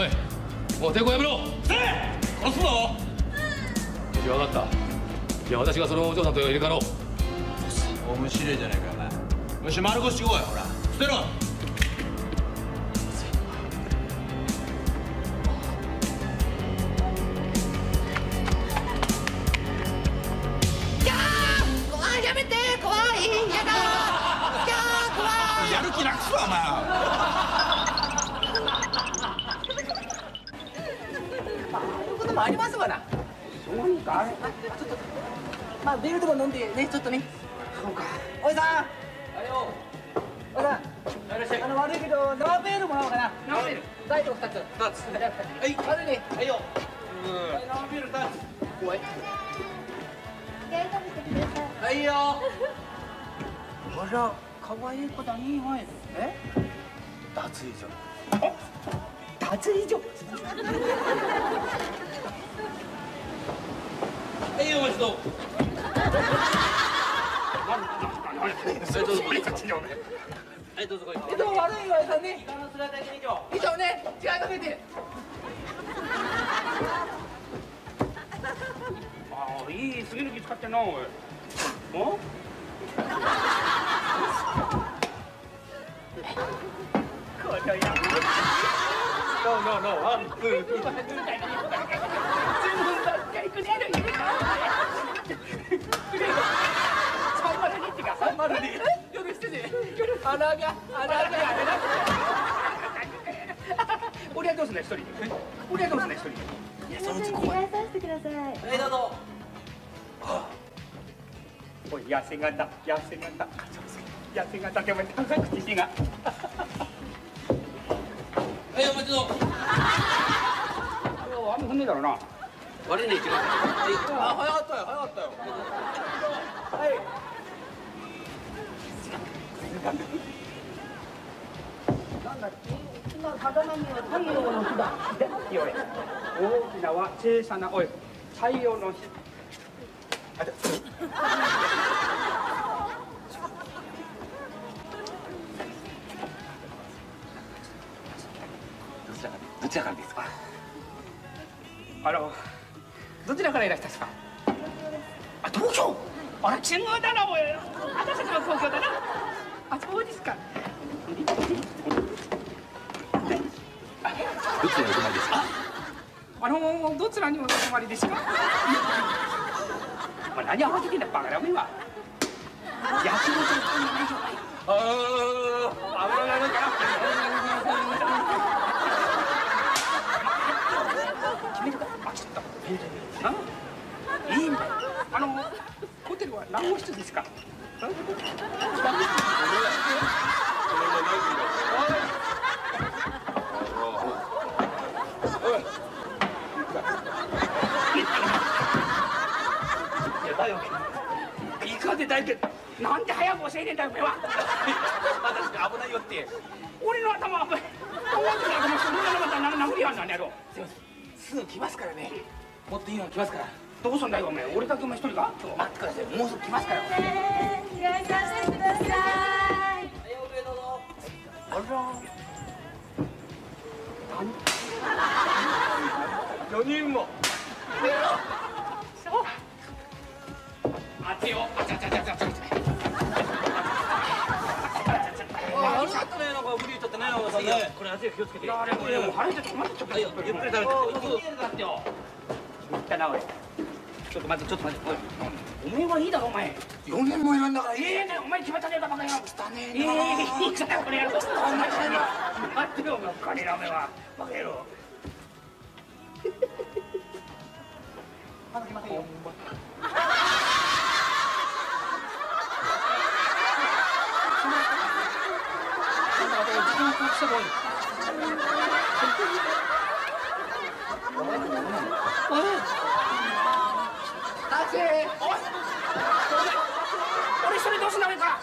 おい。もう抵抗やめろ。せ殺すぞ。よし分かった。じゃあ私がそのお嬢さんと入れ替わろう。面白いじゃないかお前。よし丸腰こうやほら。捨てろ。怖いやめて怖いやだいや怖い。やる気なくすわお前もありますわな。そうかちょっと。まあビールでも飲んでねちょっとね。そうか。おじさん。はいよおじさん。あの悪いけど生ビールもらおうかな。生ビール。大と二つ。二つ。はい。悪いね。はいよ。はい生ビール二つ。怖い。はいよ。あら可愛い子だねはいえ？脱衣所。え脱衣所？はいよお待ちどうえどうも悪い。すぎる気使ってんなおいおこのや No no no あるいるか三丸二ってか三丸二夜してね。穴が、穴が。俺はどうすんだ一人俺はどうすんだ一人いや、そのうち怖い。させてください。はい、どうぞ。おい痩せ型痩せ型痩せ型ってお前高口しがはいお待ちどう雨降んねえだろうな悪いね違うあ、早かったよ、早かったよ。はい。なんだっけ。今、刀には太陽の日だ。いいよ俺大きなは小さなおい太陽の日あちょどちらかどちらからですか？あのどちらからいらしたんですか？あ東京？あら違うだなおい私たちも東京だなあそうですか。どちらにお泊まりですか？あのどちらにお泊まりですか？お前何合わせてんだバカなおめえは。焼き肉の時にないじゃない。ああ危ない危ない決めるかあちょっと。あいいんだよ。あのホテルは何号室ですか？なんで早く教えねえんだよお前。は私が危ないよって俺の頭はお前お前の頭そんなのまた殴りやんなんやろすいません。すぐ来ますからね。もっといいの来ますから。どうすんだよお前。俺だけお前一人か待ってください。もうすぐ来ますから。い、いらっしく。おめどうぞ。あら4人も当てよあちゃちゃちゃちゃちゃあ悪かったねなんか無理言っちゃってねおばさんねこれ足が気をつけてあれこれもう腹減って待ってちょっとはいよゆっくり食べてだってよ言ったなおいちょっと待ってちょっと待ってお前はいいだろお前。4人もいるんだから。ええねお前決まったねバカ野郎汚ねええいいからこれやろお前待ってよお前金ラメは。バカ野郎。まだ来ませんよ。タクおい。俺一人どうすんだめか